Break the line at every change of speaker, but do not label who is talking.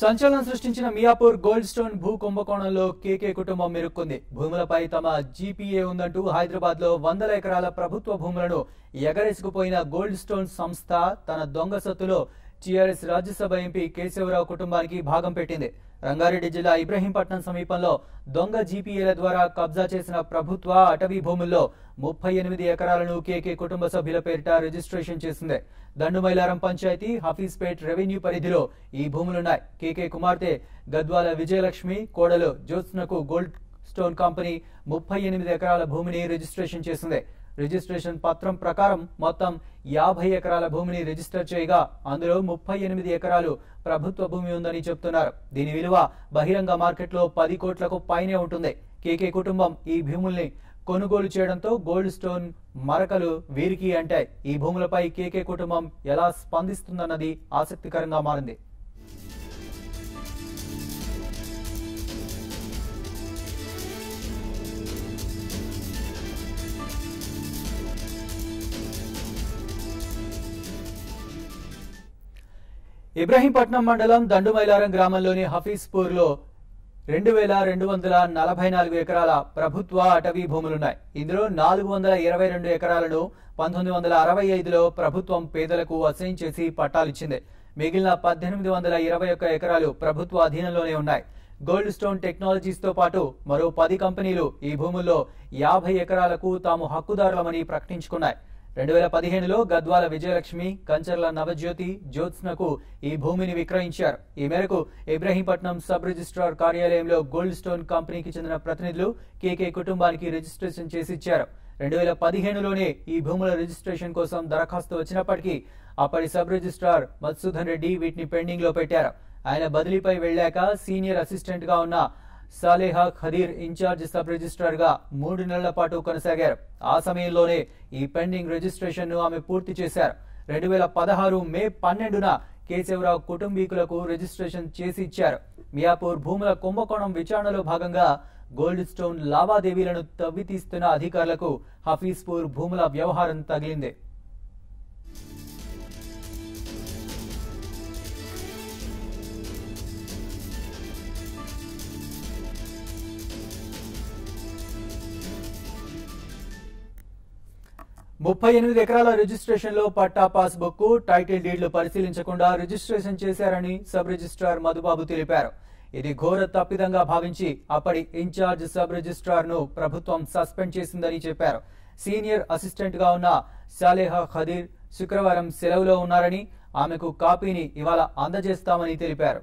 సంచలనం సృష్టించిన Miyapur gold stone భూ కుంభకోణంలో కేకే కుటుంబం మెరుక్కుంది భూములపై తమ జీపీఏ ఉందంటూ హైదరాబాద్లో వందల ఎకరాల ప్రభుత్వ భూములను ఎగరేసుకుపోయిన గోల్డ్ స్టోన్ సంస్థ తన దొంగ సత్తులో టీఆర్ఎస్ రాజ్యసభ ఎంపీ కేశవరావు కుటుంబానికి భాగం పెట్టింది. రంగారెడ్డి జిల్లా ఇబ్రహీంపట్నం సమీపంలో దొంగ జీపీఏల ద్వారా కబ్జా చేసిన ప్రభుత్వ అటవీ భూముల్లో ముప్పై ఎనిమిది ఎకరాలను కేకే కుటుంబ సభ్యుల పేరిట రిజిస్ట్రేషన్ చేసింది. దండుమైలారం పంచాయతీ హఫీజ్పేట్ రెవెన్యూ పరిధిలో ఈ భూములున్నాయి. కేకే కుమార్తె గద్వాల విజయలక్ష్మి కోడలు జ్యోత్స్నకు గోల్డ్ స్టోన్ కంపెనీ ముప్పై ఎనిమిది ఎకరాల భూమిని రిజిస్ట్రేషన్ చేసింది. రిజిస్ట్రేషన్ పత్రం ప్రకారం మొత్తం యాభై ఎకరాల భూమిని రిజిస్టర్ చేయగా అందులో ముప్పై ఎనిమిది ఎకరాలు ప్రభుత్వ భూమి ఉందని చెప్తున్నారు. దీని విలువ బహిరంగ మార్కెట్లో పది కోట్లకు పైనే ఉంటుంది. కేకే కుటుంబం ఈ భూముల్ని కొనుగోలు చేయడంతో గోల్డ్ స్టోన్ మరకలు వీరికి అంటే ఈ భూములపై కేకే కుటుంబం ఎలా స్పందిస్తుందన్నది ఆసక్తికరంగా మారింది. ఇబ్రహీంపట్నం మండలం దండుమైలారం గ్రామంలోని హఫీస్పూర్లో రెండు వేల రెండు వందల నలభై నాలుగు ఎకరాల ప్రభుత్వ అటవీ భూములున్నాయి. ఇందులో నాలుగు వందల ఇరవై రెండు ఎకరాలను పంతొమ్మిది వందల అరవై ఐదులో ప్రభుత్వం పేదలకు అసైన్ చేసి పట్టాలిచ్చింది. మిగిలిన పద్దెనిమిది వందల ఇరవై ఒక్క ఎకరాలు ప్రభుత్వ అధీనంలోనే ఉన్నాయి. గోల్డ్ స్టోన్ టెక్నాలజీస్తో పాటు మరో పది కంపెనీలు ఈ భూముల్లో యాభై ఎకరాలకు తాము హక్కుదారులమని ప్రకటించుకున్నాయి. రెండు వేల పదిహేనులో గద్వాల విజయలక్ష్మి కంచర్ల నవజ్యోతి జ్యోత్స్నకు ఈ భూమిని విక్రయించారు. ఈ మేరకు ఇబ్రహీంపట్నం సబ్ రిజిస్ట్రార్ కార్యాలయంలో గోల్డ్ స్టోన్ కంపెనీకి చెందిన ప్రతినిధులు కేకే కుటుంబానికి రిజిస్ట్రేషన్ చేసి ఇచ్చారు. రెండు వేల పదిహేనులోనే ఈ భూముల రిజిస్ట్రేషన్ కోసం దరఖాస్తు వచ్చినప్పటికీ అప్పటి సబ్ రిజిస్ట్రార్ మధుసూదన్ రెడ్డి వీటిని పెండింగ్లో పెట్టారు. ఆయన బదిలీపై వెళ్ళాక సీనియర్ అసిస్టెంట్గా ఉన్న Saleha Khadeer in charge sub రిజిస్ట్రార్గా మూడు నెలల పాటు కొనసాగారు. ఆ సమయంలోనే ఈ పెండింగ్ రిజిస్ట్రేషన్ను ఆమె పూర్తి చేశారు. రెండు వేల పదహారు మే పన్నెండున కేశవరావు కుటుంబీకులకు రిజిస్ట్రేషన్ చేసి ఇచ్చారు. మియాపూర్ భూముల కుంభకోణం విచారణలో భాగంగా గోల్డ్ స్టోన్ లావాదేవీలను తవ్వితీస్తున్న అధికారులకు హఫీజ్పూర్ భూముల వ్యవహారం తగిలింది. ముప్పై ఎనిమిది ఎకరాల రిజిస్ట్రేషన్లో పట్టా పాస్ బుక్ టైటిల్ డీడ్లు పరిశీలించకుండా రిజిస్ట్రేషన్ చేశారని సబ్ రిజిస్ట్రార్ మధుబాబు తెలిపారు. ఇది ఘోర తప్పిదంగా భావించి అప్పటి ఇన్ఛార్జ్ సబ్ రిజిస్ట్రార్ను ప్రభుత్వం సస్పెండ్ చేసిందని చెప్పారు. సీనియర్ అసిస్టెంట్గా ఉన్న సాలేహా ఖదీర్ శుక్రవారం సెలవులో ఉన్నారని ఆమెకు కాపీని ఇవాళ అందజేస్తామని తెలిపారు.